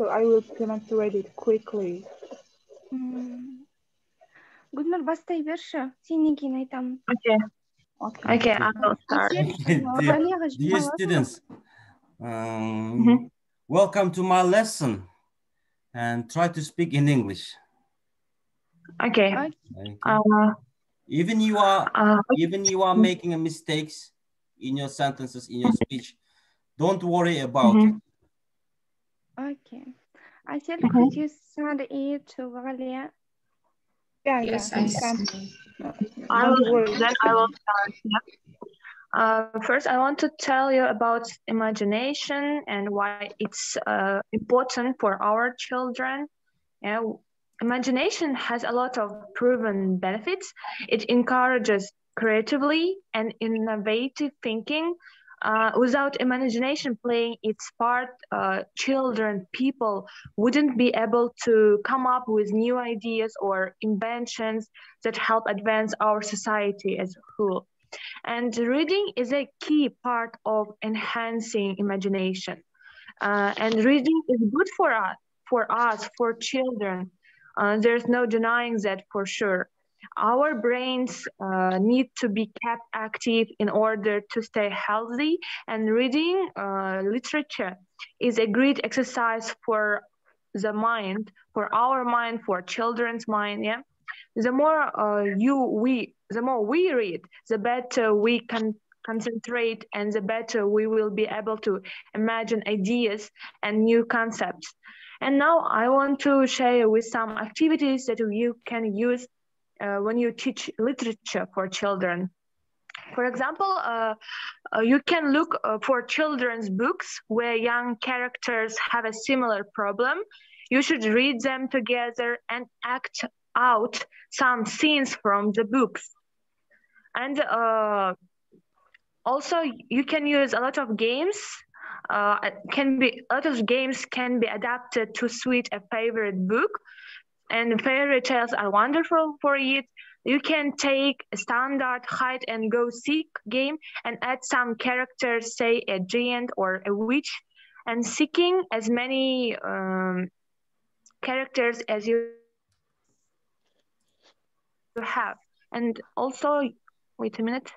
so I will translate it quickly. М, гүлнұр бастай берші сенен кейін айтамын Okay, Okay. okay, I will start. Dear, Ғалияға dear жіберіп students, um, Mhm. welcome to my lesson and try to speak in English. Okay. Okay. Okay? Uh, Even you are uh, even you are making a mistakes in your sentences in your speech, don't worry about it. Okay. Asel, Mhm. could you send it to Valia? Yeah, Yes, yeah. I can. I will, then I will start. Yeah. Uh, first, I want to tell you about imagination and why it's uh, important for our children. Yeah, imagination has a lot of proven benefits. It encourages creatively and innovative thinking. Uh, without imagination playing its part, uh, children, people wouldn't be able to come up with new ideas or inventions that help advance our society as a whole. And reading is a key part of enhancing imagination. Uh, and reading is good for us, for us, for children. Uh, there's no denying that for sure. Our brains uh, need to be kept active in order to stay healthy, and reading uh, literature is a great exercise for the mind, for our mind, for children's mind. Yeah, the more uh, you we, the more we read, the better we can concentrate, and the better we will be able to imagine ideas and new concepts. And now I want to share with some activities that you can use uh, when you teach literature for children. For example, uh, uh, you can look uh, for children's books where young characters have a similar problem. You should read them together and act out some scenes from the books. And uh, also, you can use a lot of games. Uh, can be a lot of games can be adapted to suit a favorite book and fairy tales are wonderful for it. You can take a standard hide and go seek game and add some characters, say a giant or a witch, and seeking as many um, characters as you have. And also, wait a minute.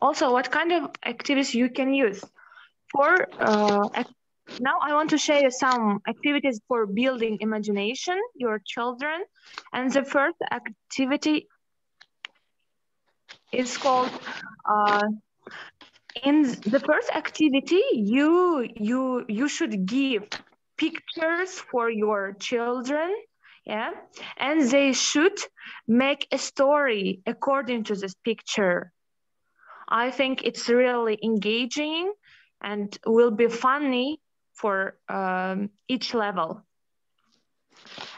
Also what kind of activities you can use? For uh, now i want to share some activities for building imagination your children. And the first activity is called uh, in the first activity you you you should give pictures for your children yeah and they should make a story according to this picture I think it's really engaging and will be funny for um, each level.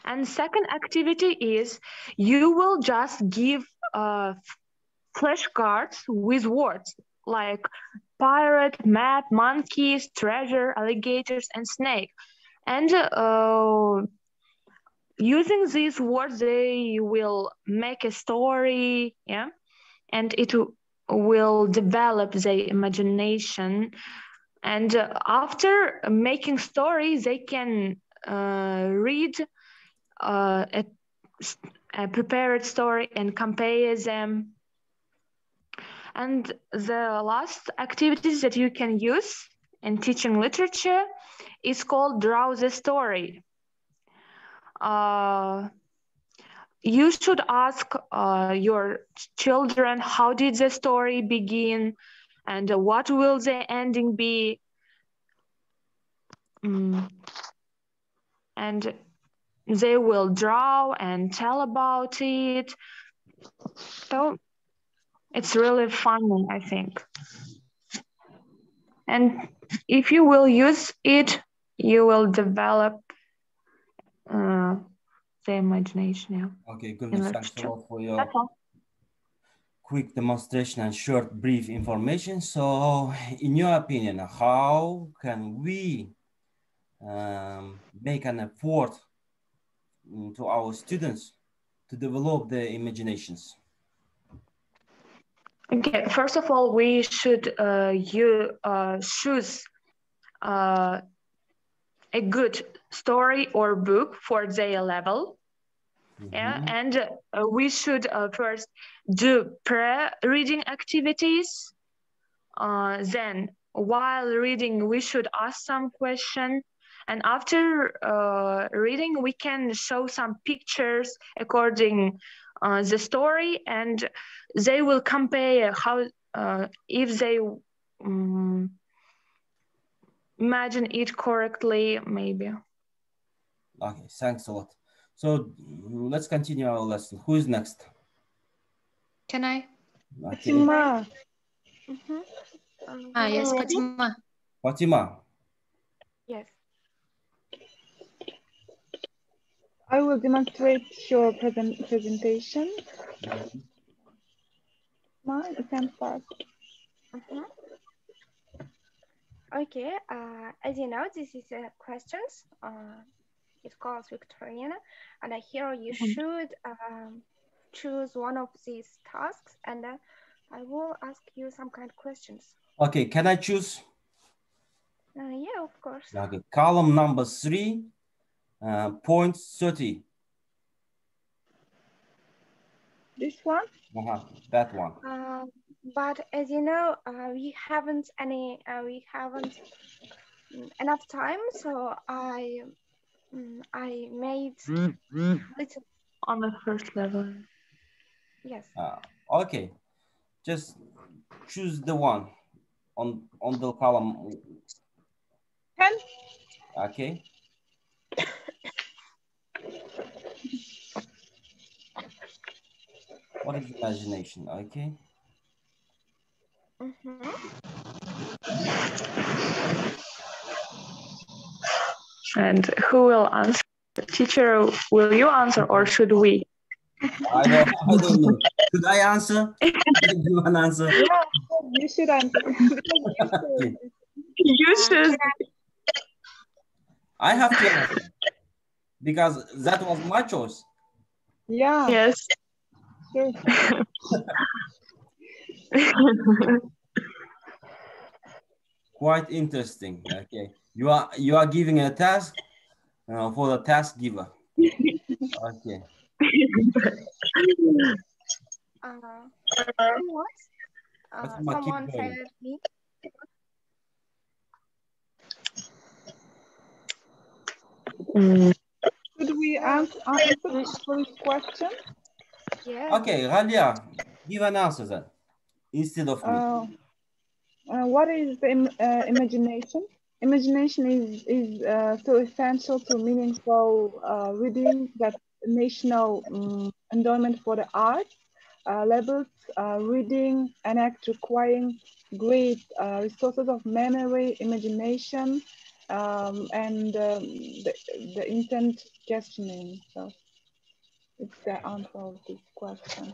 And second activity is you will just give uh, flashcards with words like pirate, map, monkeys, treasure, alligators, and snake. And uh, using these words, they will make a story, yeah, and it will develop their imagination. And uh, after making stories they can uh, read uh, a, a prepared story and compare them. And the last activities that you can use in teaching literature is called draw the story uh, you should ask uh, your children how did the story begin? And uh, what will the ending be? Mm. and they will draw and tell about it. So it's really funny i think. And if you will use it you will develop uh, the imagination yeah. Okay, good. Thanks a lot for your quick demonstration and short, brief information. So, in your opinion, how can we um, make an effort mm, to our students to develop their imaginations? Okay, first of all, we should uh, you uh, choose uh, a good story or book for their level. Yeah, Mhm. and uh, we should uh, first do pre-reading activities. Uh, then, while reading, we should ask some question, and after uh, reading, we can show some pictures according uh, the story, and they will compare how uh, if they um, imagine it correctly, maybe. Okay, thanks a lot. So mm, let's continue our lesson. Who is next? Can I? Okay. Fatima, Mhm. Um, Ah, yes, ready? Fatima. Fatima. Yes. I will demonstrate your present presentation. Ma, you can start. Mhm. Okay, uh, as you know, this is uh, questions. Uh, it calls Victoriana, and uh, here you should um, choose one of these tasks, and uh, I will ask you some kind of questions. Okay, can I choose? Uh, yeah, of course. Okay, column number three, uh, point 30. This one? Uh-huh, that one. Um, but as you know, uh, we haven't any, uh, we haven't enough time, so I, I made little, On the first level. yes. Uh, okay, just choose the one on, on the column. Ten? Okay. What is imagination? Okay. Mhm. And who will answer? Teacher, will you answer or should we? I don't, I don't know. Should I answer? Should you an answer? Yeah, you should answer. You should. You should. I have to answer because that was my choice. Yeah, Yes. sure. Quite interesting. Okay, you are you are giving a task uh, for the task giver. Okay. Uh, what? Uh, Let's ma- keep someone going. said me. Mm, Should we answer, answer for this question? Yeah. Okay, Ralia, give an answer then instead of me. Uh, uh, what is the im- uh, imagination? Imagination is, is uh, so essential to meaningful uh, reading that national um, endowment for the arts uh, levels uh, reading and act requiring great uh, resources of memory, imagination, um, and um, the, the intent questioning. So it's the answer of this question.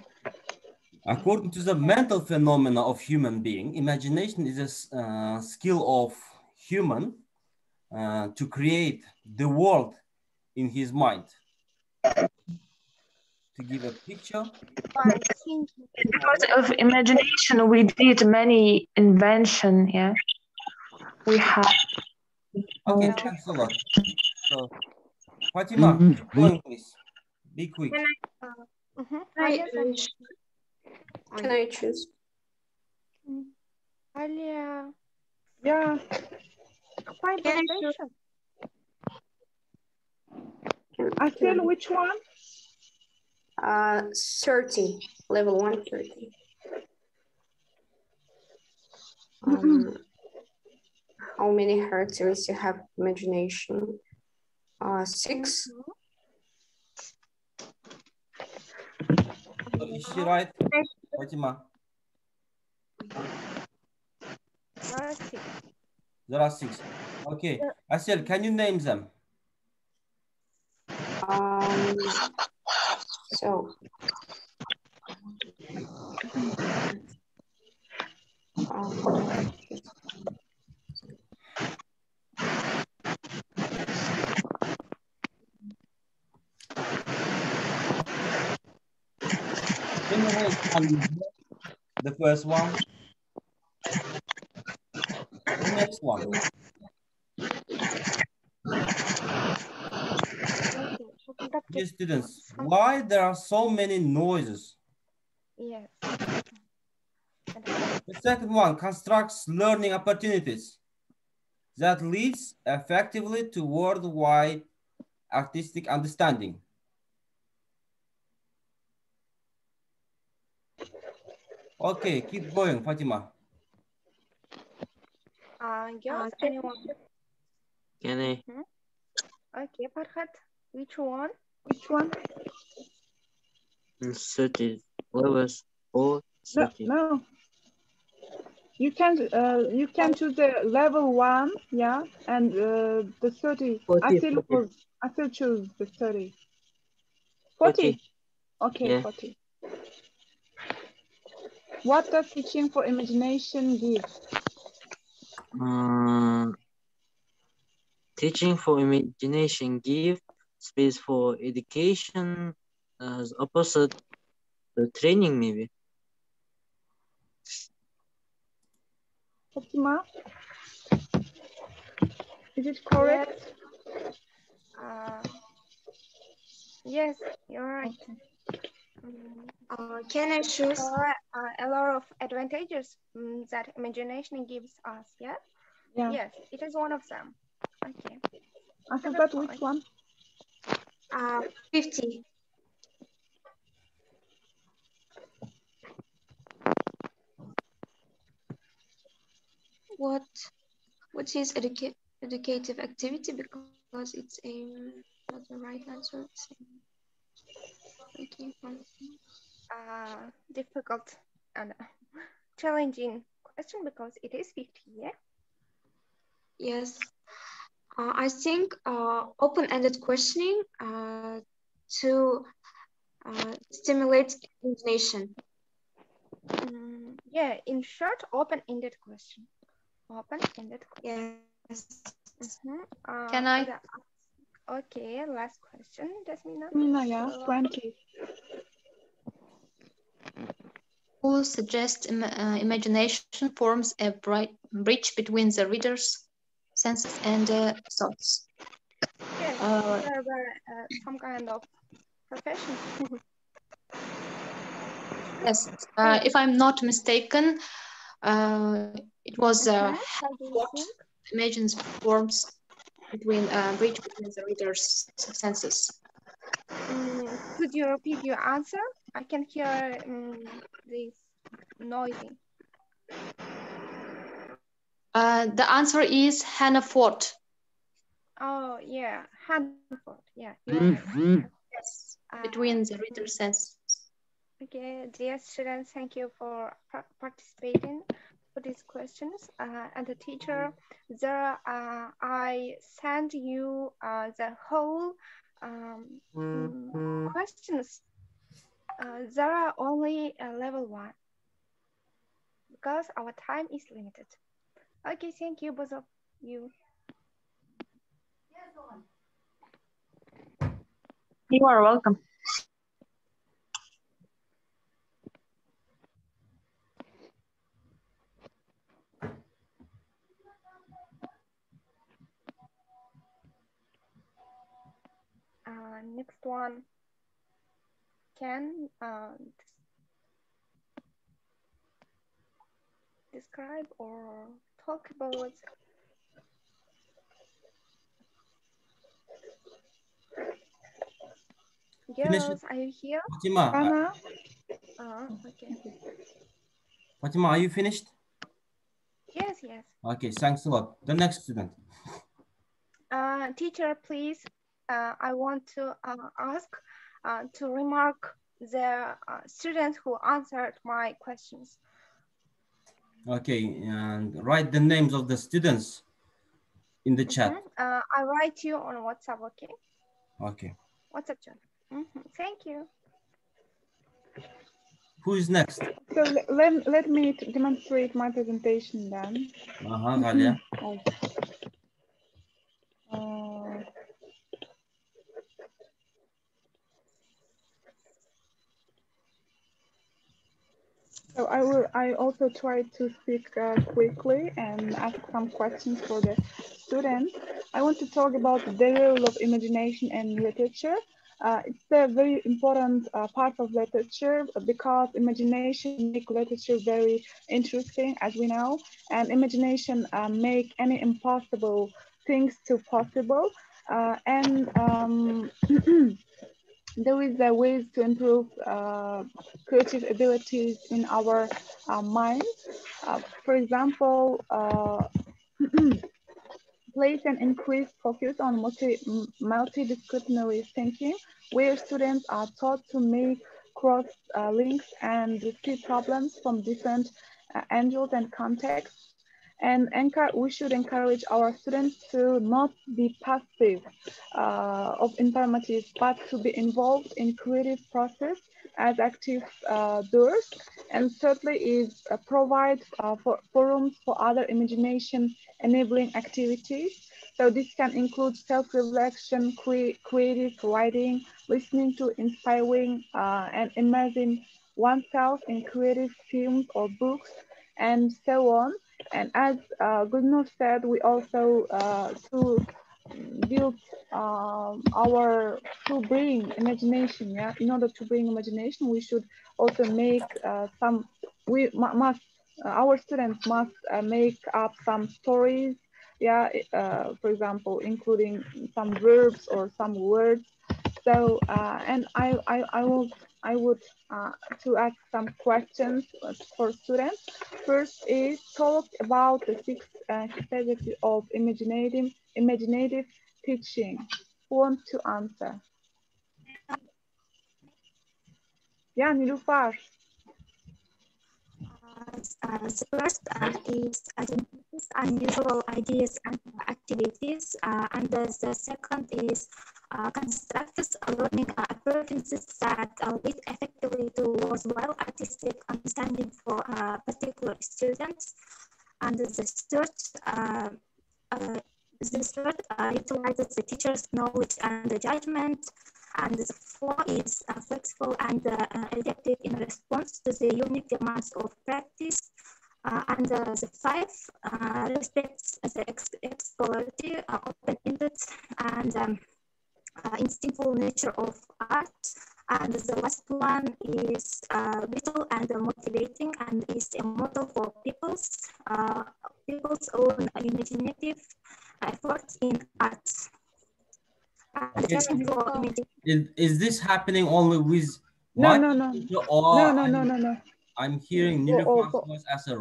According to the mental phenomena of human being, imagination is a uh, skill of human uh, to create the world in his mind. To give a picture, because of imagination, we did many invention. Yeah, we have. okay, thanks a lot. So, Fatima, keep going, please. Be quick. Mhm. I, Alia, some- Can I choose? Alia, Yeah, Find yes. I Asel, which one? Uh, 30, level 130. Um, how many characters you have imagination? Uh, six. Is she right, Fatima? Uh, six. There are six. Okay, Asel, can you name them? Um, so. Um. The first one. Next one. Dear students, why there are so many noises? Yes. The second one constructs learning opportunities that leads effectively to worldwide artistic understanding. Okay, keep going, Fatima. Uh, girls, Uh, anyone? Can I? Okay, Farhat, which one? Which one? 30 levels or No, 30? no. You can uh, you can choose the level one, yeah, and uh, the thirty. I 40, still 40. choose. I still choose the thirty. Forty. 40. Okay, Yeah. forty. What does teaching for imagination give? Uh, teaching for imagination give space for education as opposite the training maybe. Fatima? Is it correct? Uh, yes, you're right. Mm, Uh, can I choose? there are uh, a lot of advantages mm, that imagination gives us, yeah? Yeah. Yes, it is one of them. Okay. I forgot which one. Uh, 50. What what is educa educative activity because it's a not the right answer. It's a- okay, fine. Uh, difficult and challenging question because it is 50, yeah? Yes. Uh, I think uh, open-ended questioning uh, to uh, stimulate imagination. Mm, yeah, in short, open-ended question. Open-ended question. Yes. Mhm. Uh, Can I? The- Okay, last question, Jasmina. Mina, yeah, So, twenty. Who suggests im- uh, imagination forms a bright bridge between the reader's senses and uh, thoughts? Yeah, Uh, uh, some kind of profession. yes, uh, if I'm not mistaken, uh, it was uh. How do you what think? imagines forms between uh, bridge between the reader's senses. Mm, could you repeat your answer? I can hear mm, this noisy. Uh, the answer is Hannah Ford. Oh, yeah, Hanford. Yeah, you're right. Yes, Uh, between the reader's senses. Okay, dear students, thank you for participating for these questions. Uh, and the teacher, there, uh, I send you uh, the whole um, mm, questions. Uh, there are only uh, level one because our time is limited. Okay, thank you, both of you. You are welcome. Uh, next one, can uh, describe or talk about Finish girls. Are you here? Fatima, Anna, Uh, okay. Fatima, are you finished? Yes, yes. Okay, thanks a lot. The next student. Uh, teacher, please. Uh, I want to uh, ask uh, to remark the uh, students who answered my questions. Okay, and write the names of the students in the chat. Mhm. Uh, I write you on WhatsApp, okay? Okay. WhatsApp chat. Mhm. Thank you. Who is next? so let, let me demonstrate my presentation then. Aha, Galia. Oh. Uh, So I will. I also try to speak uh, quickly and ask some questions for the students. I want to talk about the role of imagination and literature. Uh, it's a very important uh, part of literature because imagination make literature very interesting, as we know, and imagination uh, make any impossible things to possible. Uh, and um, there is a ways to improve uh, creative abilities in our uh. Uh, for example, uh, place an increased focus on multi, multidisciplinary thinking, where students are taught to make cross uh, links and see problems from different uh, angles and contexts and we should encourage our students to not be passive uh, of informative, but to be involved in creative process as active uh, doers. And thirdly is uh, provide uh, for forums for other imagination enabling activities. So this can include self-reflection, cre creative writing, listening to inspiring uh, and immersing oneself in creative films or books, and so on. And as uh, Gulnur said, we also uh, to build um, our to bring imagination. Yeah, in order to bring imagination, we should also make uh, some. We must uh, our students must uh, make up some stories. Yeah, uh, for example, including some verbs or some words. So, and I I I will I would uh, to ask some questions for students. First is talk about the six uh, capacity of imaginative, imaginative teaching. Who want to answer? Yeah, Nilufar. Uh, the first uh, is unusual ideas and activities, uh, and the second is uh, constructs learning uh, preferences that uh, lead effectively towards well artistic understanding for uh, particular students. And the uh, the third uh, utilizes the teacher's knowledge and the judgment. And the fourth is uh, flexible and uh, adaptive in response to the unique demands of practice. Uh, and the five respects the ex exploratory, open-ended, and um, uh, instinctful nature of art. And the last one is uh, vital and motivating and is a model for people's, uh, people's own imaginative efforts in art. Okay. Is, is this happening only with no, no, no. no, no, no, no, no. I'm hearing Nilufar's voice as a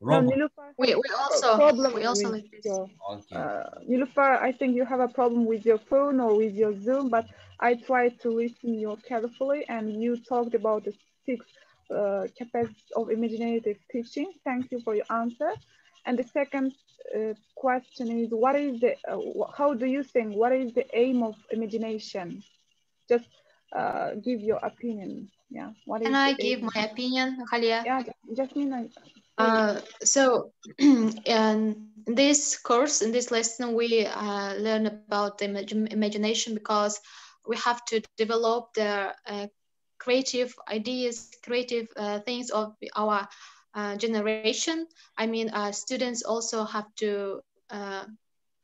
ro no, Nilufar we, we also problem we also like this. Your, okay. uh, Nilufar, I think you have a problem with your phone or with your Zoom, but I tried to listen you carefully and you talked about the six uh, capacities of imaginative teaching. Thank you for your answer. And the second uh, question is, what is the, uh, how do you think, what is the aim of imagination? Just uh, give your opinion. Yeah. What Can I give my opinion, Khalia? Yeah, Jasmine. Uh, so in this course, in this lesson, we uh, learn about the imag imagination because we have to develop the uh, creative ideas, creative uh, things of our uh, generation. I mean, uh, students also have to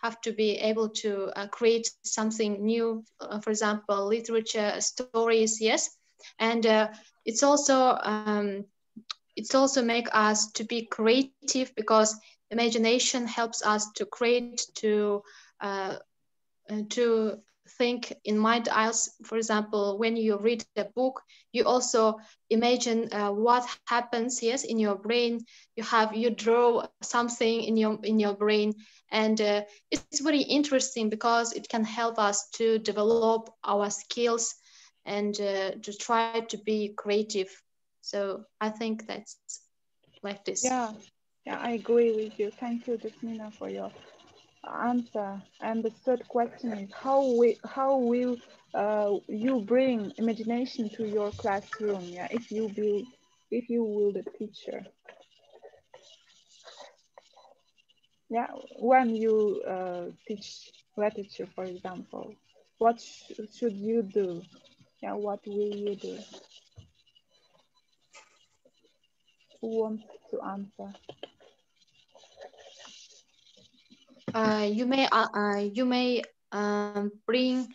have to be able to create something new. for example, literature, stories, yes, and it's also um, it's also make us to be creative because imagination helps us to create to uh, to think in mind. Eyes for example when you read a book you also imagine uh, what happens yes in your brain. You have you draw something in your in your brain. And uh, it's very interesting because it can help us to develop our skills and uh, to try to be creative so I think that's like this. Yeah, yeah, I agree with you. Thank you, Jasmina, for your answer. And the third question is how we how will uh, you bring imagination to your classroom? Yeah, if you be if you will the teacher. Yeah, when you uh, teach literature, for example, what sh should you do? Yeah, what will you do? Wants to answer? Uh, you may uh, uh, you may um, bring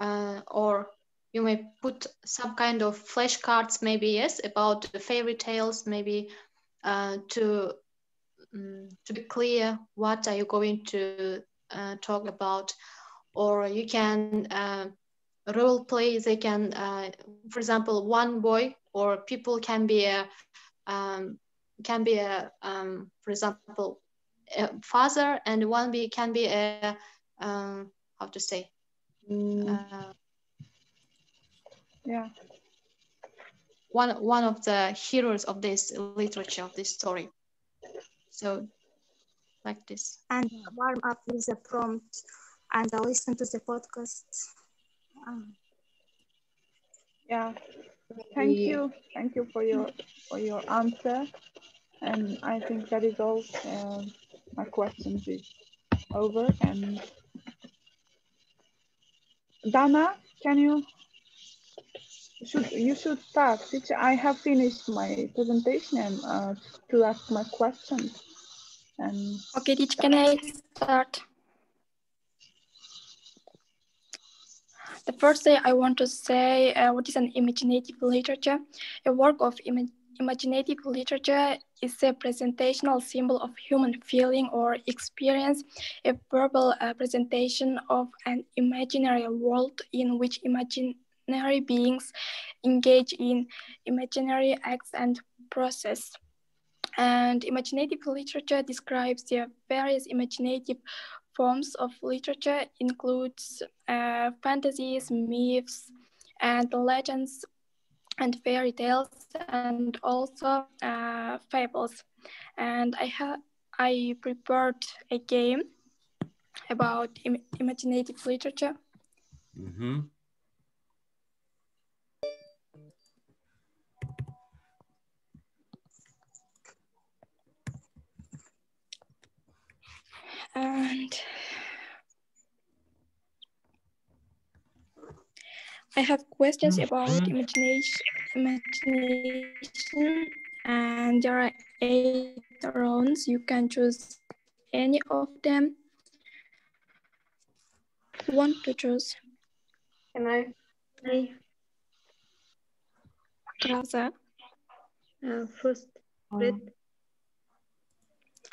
uh, or you may put some kind of flashcards maybe yes about the fairy tales maybe uh, to um, to be clear what are you going to uh, talk about or you can role play they can for example one boy or people can be a um, can be a um, for example a father and one be can be a um, how to say Mm, uh, yeah. one one of the heroes of this literature of this story so like this and warm up with the prompt and listen to the podcast. Um, Yeah. Thank you. Thank you for your for your answer. And I think that is all. Um, my questions is over. And Dana, can you should you should start? Teacher, I have finished my presentation and uh, to ask my questions. And Okay, teacher, can I start? The first thing I want to say, uh, what is an imaginative literature? A work of ima- imaginative literature is a presentational symbol of human feeling or experience, a verbal uh, presentation of an imaginary world in which imaginary beings engage in imaginary acts and process. And imaginative literature describes the various imaginative forms of literature includes uh, fantasies, myths, and legends, and fairy tales, and also uh, fables. And I have I prepared a game about Im- imaginative literature. Mhm. And I have questions about imagination, imagination, and there are eight rounds. You can choose any of them. Who Want to choose? Can I? I Raza. uh, first read.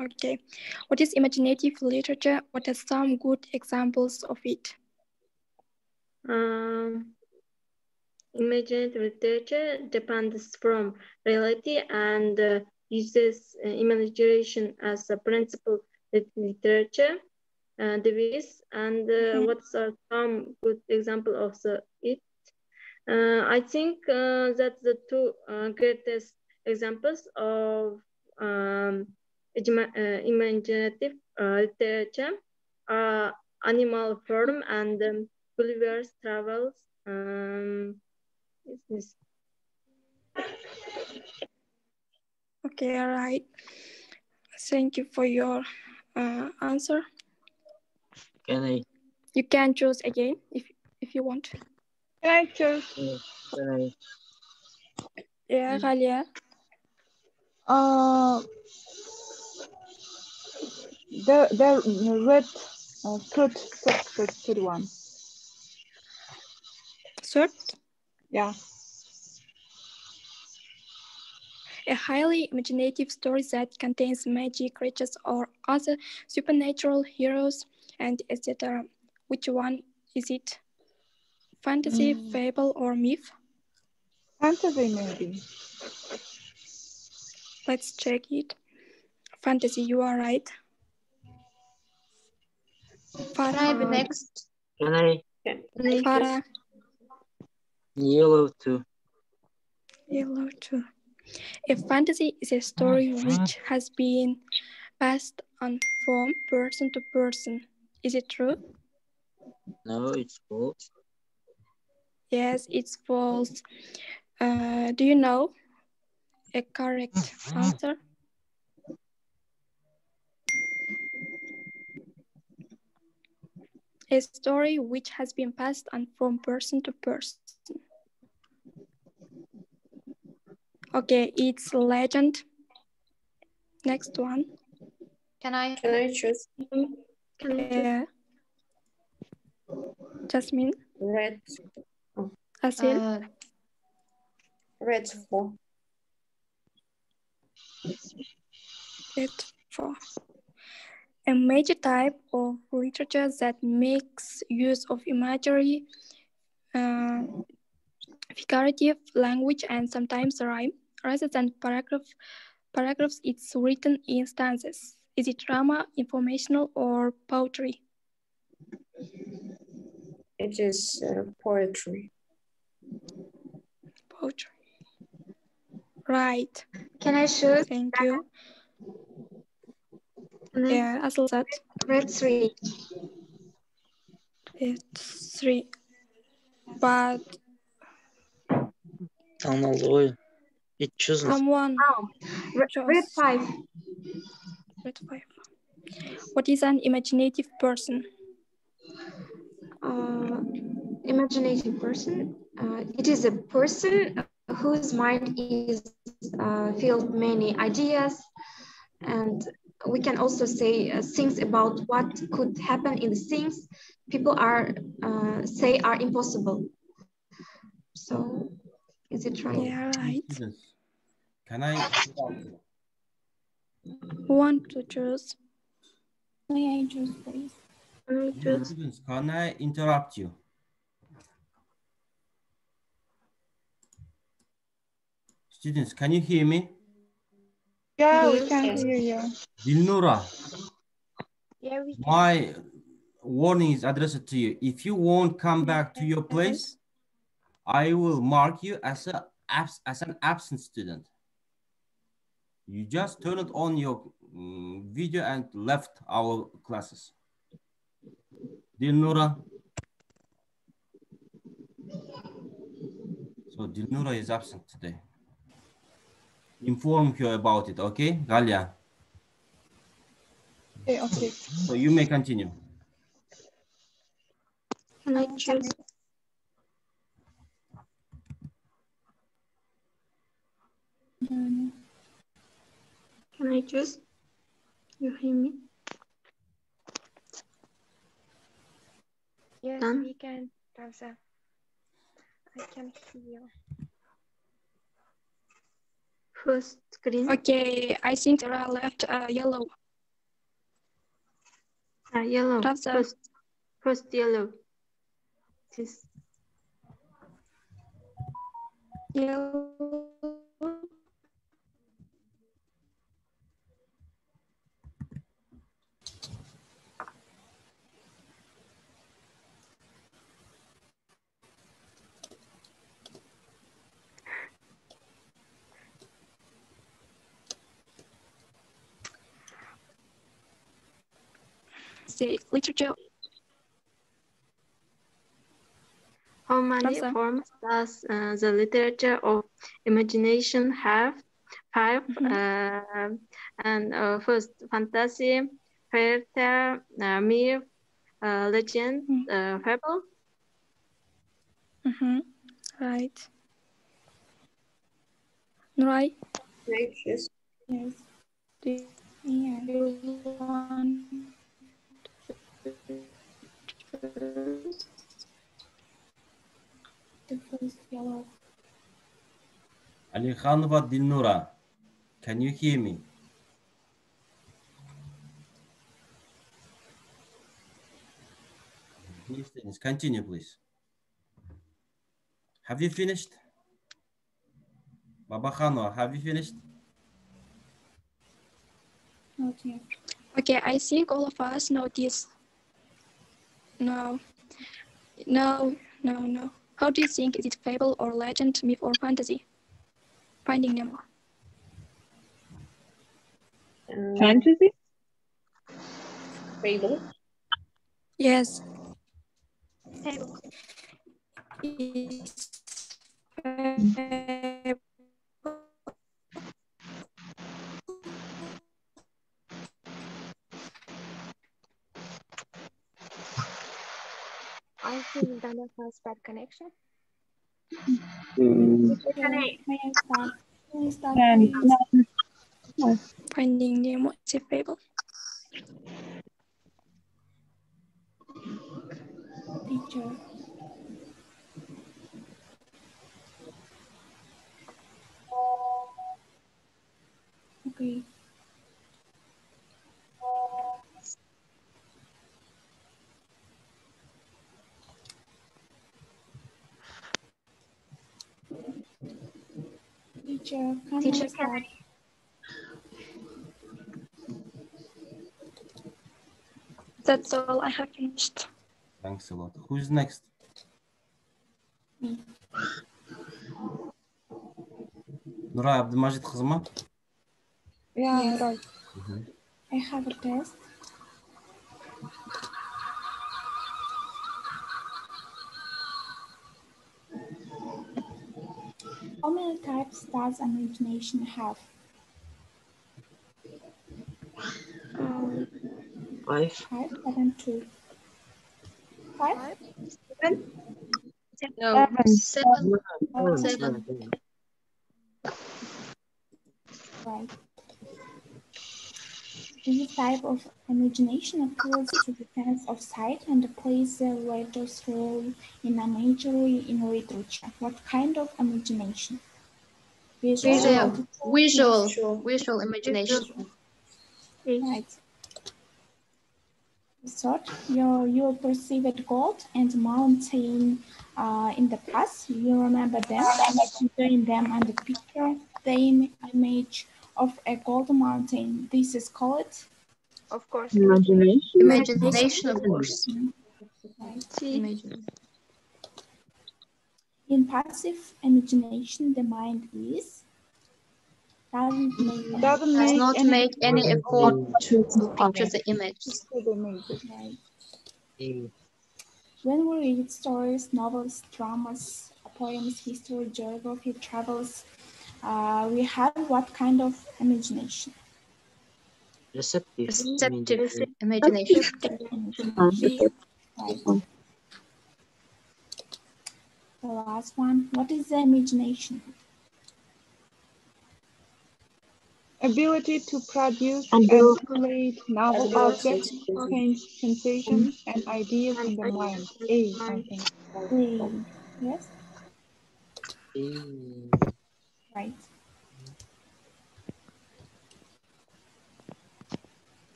Okay. What is imaginative literature? What are some good examples of it? Um, imaginative literature depends from reality and uh, uses uh, imagination as a principal lit- literature uh, device. And uh, Mhm. what's are some good example of the, it? Uh, I think uh, that the two uh, greatest examples of um, imaginative uh, literature are Animal Farm, and um, Gulliver's Travels. Um, is this Okay, all right. Thank you for your uh, answer. Can I? You can choose again if if you want. can I choose? Can I? Yeah, Galia. Uh, the the red uh, third, third, third, third one. Third, Yeah. a highly imaginative story that contains magic creatures or other supernatural heroes and etc. Which one is it? Fantasy, Mm. fable, or myth? Fantasy maybe. Let's check it. Fantasy, you are right. Can I be next Can I? can I Farah, Yellow too. yellow too. A fantasy is a story which has been passed on from person to person. Is it true? No, it's false. Yes, it's false. Uh, do you know a correct answer? A story which has been passed on from person to person. Okay, it's legend, Next one. Can I? Can I choose? Can I choose? Yeah. Jasmine, Red. Asil, Uh, Red four. It four. A major type of literature that makes use of imagery, uh, figurative language, and sometimes rhyme, rather than paragraph, paragraphs. It's written in stanzas. Is it drama, informational, or poetry? It is uh, poetry. Poetry. Right. Can I choose Thank you. Can I- Yeah, Asıl said red three? it's three. But Anladı oyun. Hiç çözün. someone Red, chose red five. red five. What is an imaginative person? Uh, imaginative person. Uh, it is a person whose mind is uh, filled many ideas, and we can also say uh, things about what could happen in the things people are uh, say are impossible. So, is it right? Yeah, right. Can I? Who want to choose? May I choose, please? I choose? Students, can I interrupt you? Students, can you hear me? Yeah, we can hear you. Dilnura, Yeah, we can. my warning is addressed to you. If you won't come back to your place, I will mark you as a abs- as an absent student. You just turned on your mm, video and left our classes. Dilnura. So Dilnura is absent today. Inform her about it, okay, Galia? Okay, okay. So you may continue. Can I choose? Um, can I choose? You hear me? Yes, Done. we can, Ramza. I can hear. First. Okay, I think there are left uh, yellow. Ah, yellow. Ramza. First, first yellow. This. Yellow. Literature How many forms does uh, the literature of imagination have? 5 Mhm. uh, and uh, first fantasy, fairy tale, uh, myth, uh, legend, Mm. uh, fable. Mm-hmm. Right. Nurai, Yes. yes. Do you want the first yellow? Dilnura, can you hear me? Please, continue, please. Have you finished? Baba Khanova, have you finished? Okay, I think all of us know this. No, no, no, no. How do you think? Is it fable or legend, myth or fantasy? Finding Nemo. Uh, Fantasy? fable. Yes. Fable. It's fable. I think Dana has bad connection. Mm, May I start? May I start? and Finding Nemo is a fable. Teacher. Okay. Teacher, can Teacher, I? That's all I have finished. Thanks a lot. Who's next? Me. Nuray Abdulmajid kızı mı? Yeah, Yes. right. Mm-hmm. I have a test. How many types does an imagination have? Um, Five. Five, seven, two. Five? No, seven. Seven. Seven. Seven. Right. This type of imagination appeals to the sense of sight and plays a vital role in a imagery in literature. What kind of imagination? Visual, visual, visual imagination. Right. Third, you you perceive perceived gold and mountain uh, in the past. You remember them, considering them and the picture the im- image of a gold mountain. This is called Of course. Imagination. Imagination, of course. right. Imagine. In passive imagination, the mind is doesn't make Doesn't Does make not any make any effort to picture the image. the image. right. When we read stories, novels, dramas, poems, history, geography, travels, uh, we have what kind of imagination? Receptive. Receptive imagination. Imagination. Right. The last one. What is the imagination? Ability to produce And and create novel objects, change sensations and ideas in the mind. A, I think. The, yes, Eight. Right.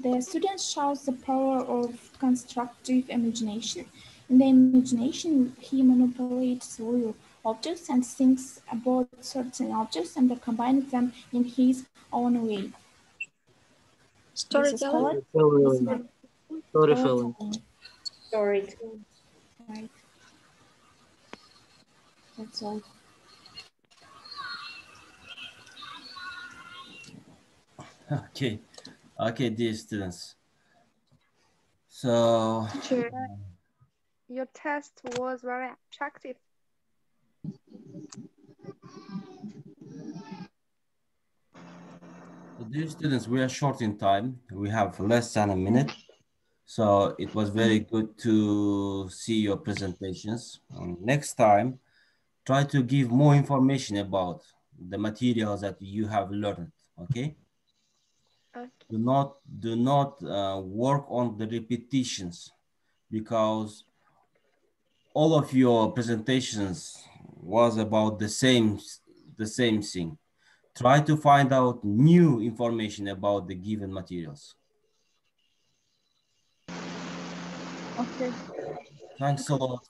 The student shows the power of constructive imagination. In the imagination, he manipulates real objects and thinks about certain objects and combines them in his own way. This is storytelling. called Storytelling. Storytelling. storytelling. Right. That's all. Okay. Okay, dear students. So Teacher, your test was very attractive. Dear students, we are short in time. We have less than a minute. So it was very good to see your presentations. Um, next time, try to give more information about the materials that you have learned, okay? Okay. Do not, do not uh, work on the repetitions because all of your presentations was about the same, the same thing try to find out new information about the given materials. Okay. Thanks a lot.